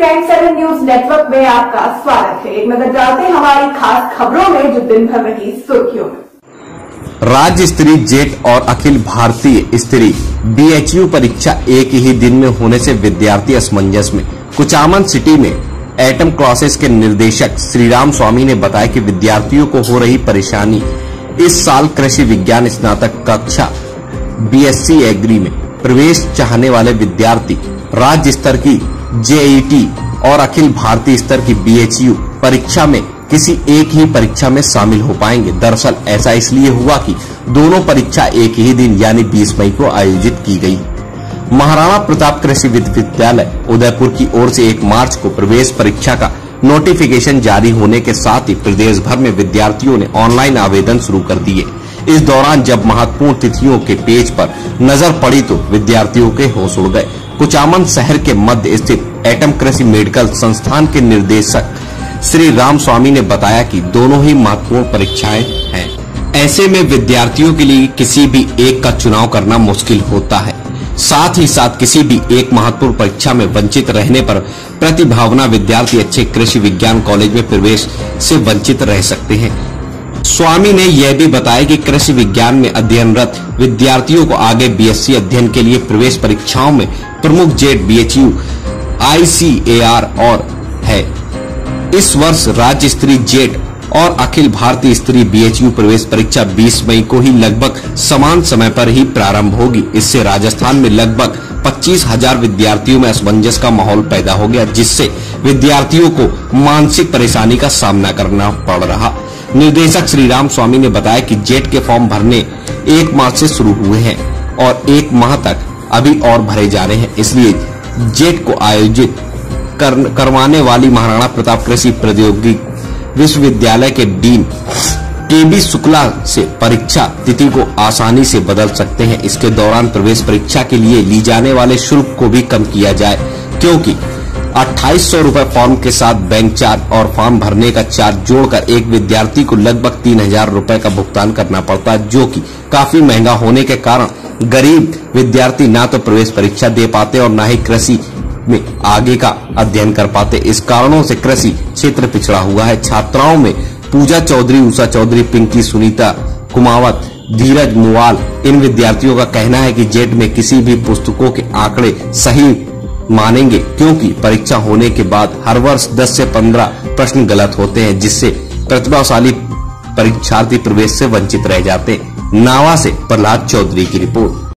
नमस्कार मैं Ruma Mukherjee crime seven news network में आपका स्वागत है। एक नज़र डालते हैं हमारी खास खबरों में जो दिन भर रही सुर्खियों में। राज्य स्तरीय जेट और अखिल भारतीय स्तरीय बीएचयू परीक्षा एक ही दिन में होने से विद्यार्थी असमंजस में। कुचामन सिटी में एटम क्लासेस के निर्देशक श्रीराम स्वामी ने बताया कि विद्यार्थियों को हो रही परेशानी। इस साल कृषि विज्ञान स्नातक कक्षा बीएससी एग्री में प्रवेश चाहने वाले विद्यार्थी राज्य स्तर की जेईटी और अखिल भारतीय स्तर की बीएचयू परीक्षा में किसी एक ही परीक्षा में शामिल हो पाएँगे। दरअसल ऐसा इसलिए हुआ कि दोनों परीक्षा एक ही दिन यानी 20 मई को आयोजित की गई। महाराणा प्रताप कृषि विश्वविद्यालय उदयपुर की ओर से 1 मार्च को प्रवेश परीक्षा का नोटिफिकेशन जारी होने के साथ ही प्रदेश भर में विद्यार्थियों ने ऑनलाइन आवेदन शुरू कर दिए। इस दौरान जब महत्वपूर्ण तिथियों के पेज पर नज़र पड़ी तो विद्यार्थियों के होश उड़ गए। कुचामन शहर के मध्य स्थित एटम कृषि मेडिकल संस्थान के निर्देशक श्री राम स्वामी ने बताया कि दोनों ही महत्वपूर्ण परीक्षाएँ हैं। ऐसे में विद्यार्थियों के लिए किसी भी एक का चुनाव करना मुश्किल होता है। साथ ही साथ किसी भी एक महत्वपूर्ण परीक्षा में वंचित रहने पर प्रतिभावना विद्यार्थी अच्छे कृषि विज्ञान कॉलेज में प्रवेश से वंचित रह सकते हैं। स्वामी ने यह भी बताया कि कृषि विज्ञान में अध्ययनरत विद्यार्थियों को आगे बीएससी अध्ययन के लिए प्रवेश परीक्षाओं में प्रमुख जेट बीएचयू आईसीएआर और है। इस वर्ष राज्य स्तरीय जेट और अखिल भारतीय स्तरीय बीएचयू प्रवेश परीक्षा 20 मई को ही लगभग समान समय पर ही प्रारंभ होगी। इससे राजस्थान में लगभग पच्चीस हज़ार विद्यार्थियों में असमंजस का माहौल पैदा हो गया जिससे विद्यार्थियों को मानसिक परेशानी का सामना करना पड़ रहा। निर्देशक श्री राम स्वामी ने बताया कि जेट के फॉर्म भरने एक मार्च से शुरू हुए हैं और एक माह तक अभी और भरे जा रहे हैं। इसलिए जेट को आयोजित कर, करवाने वाली महाराणा प्रताप कृषि प्रौद्योगिकी विश्वविद्यालय के डीन के बी शुक्ला से परीक्षा तिथि को आसानी से बदल सकते हैं। इसके दौरान प्रवेश परीक्षा के लिए ली जाने वाले शुल्क को भी कम किया जाए, क्योंकि अट्ठाईस सौ रूपए फॉर्म के साथ बैंक चार्ज और फॉर्म भरने का चार्ज जोड़कर एक विद्यार्थी को लगभग तीन हज़ार रूपए का भुगतान करना पड़ता है, जो कि काफ़ी महँगा होने के कारण गरीब विद्यार्थी न तो प्रवेश परीक्षा दे पाते और न ही कृषि में आगे का अध्ययन कर पाते। इस कारणों से कृषि क्षेत्र पिछड़ा हुआ है। छात्राओं में पूजा चौधरी, उषा चौधरी, पिंकी, सुनीता, कुमावत, धीरज मुवाल, इन विद्यार्थियों का कहना है कि जेट में किसी भी पुस्तकों के आंकड़े सही मानेंगे, क्योंकि परीक्षा होने के बाद हर वर्ष 10 से 15 प्रश्न गलत होते हैं, जिससे प्रतिभाशाली परीक्षार्थी प्रवेश से वंचित रह जाते नावा से प्रहलाद चौधरी की रिपोर्ट।